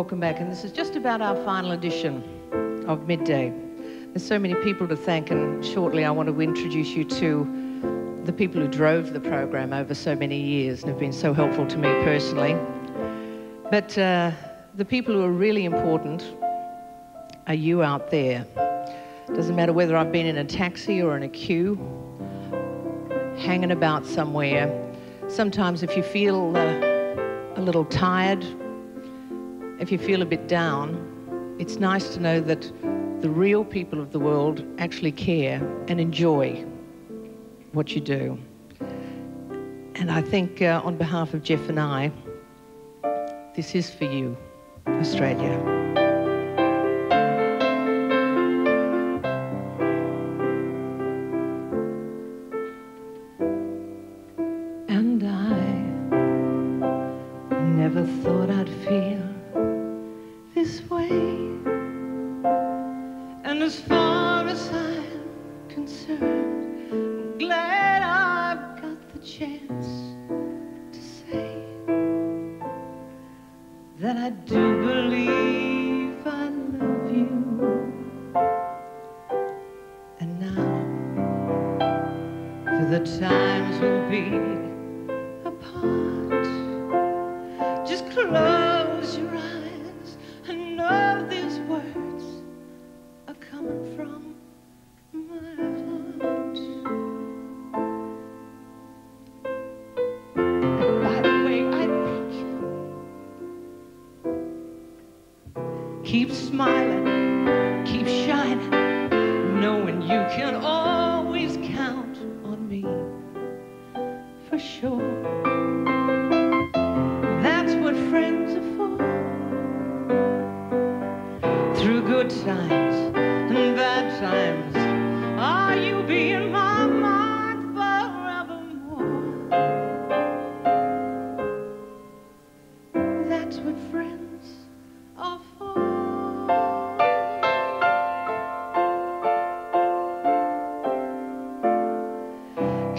Welcome back, and this is just about our final edition of Midday. There's so many people to thank, and shortly I want to introduce you to the people who drove the program over so many years and have been so helpful to me personally. But uh, the people who are really important are you out there. Doesn't matter whether I've been in a taxi or in a queue, hanging about somewhere. Sometimes if you feel uh, a little tired, if you feel a bit down, it's nice to know that the real people of the world actually care and enjoy what you do. And I think uh, on behalf of Geoff and I, this is for you, Australia. chance to say that I do believe I love you. And now, for the times we'll be apart.